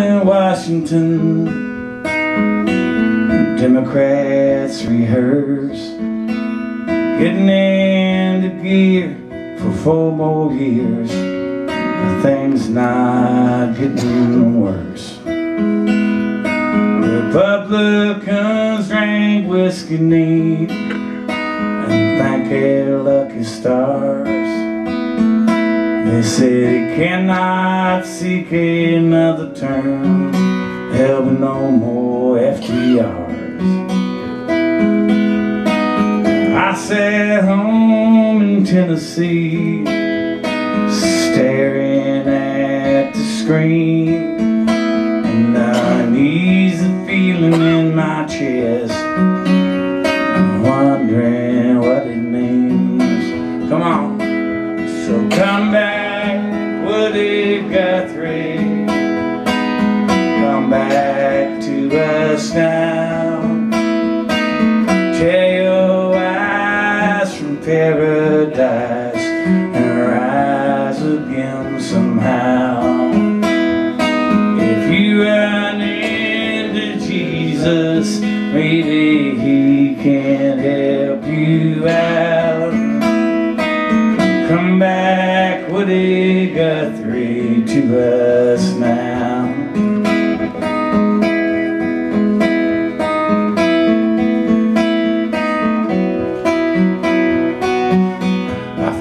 in Washington. Democrats rehearse Getting into gear for four more years. Things not getting worse. Republicans drank whiskey neat And thank their lucky stars They said he cannot seek another term There'll be no more FDRs I sat home in Tennessee Staring at the screen. And I uneasy feeling in my chest us now. Tell your eyes from paradise And rise again somehow. If you run into Jesus Maybe he can help you out. Come back, Woody Guthrie, to us now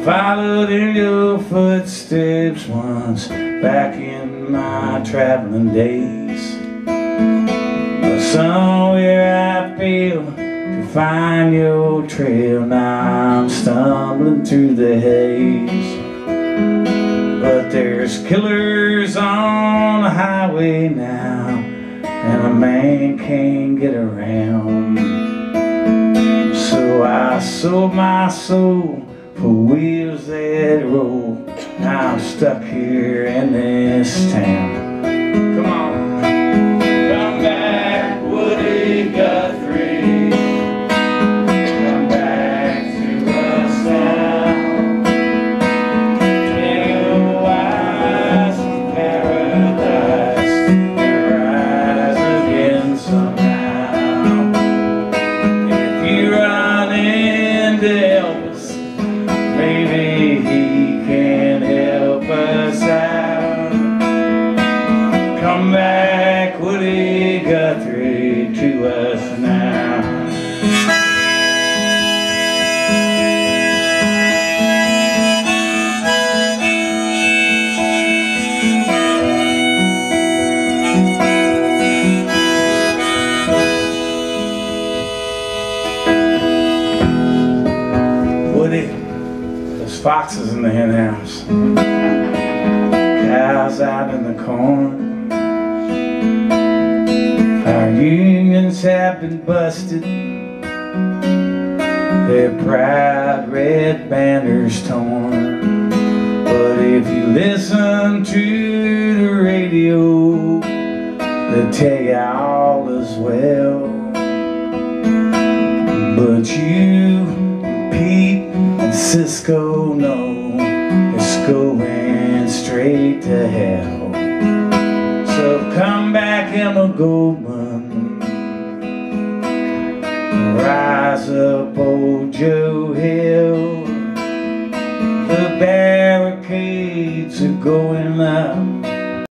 followed in your footsteps once Back in my traveling days. But somewhere I failed to find your trail. Now I'm stumbling through the haze. But there's killers on the highway now And a man can't get around. So I sold my soul for wheels that roll Now I'm stuck here in this town Come back, Woody Guthrie, to us now Woody, there's foxes in the hen house. Cows out in the corn. Unions have been busted. Their proud red banners torn. But if you listen to the radio, they'll tell you all is well. But you, Pete, and Cisco know it's going straight to hell. So come back, Emma Goldman. suppose you hear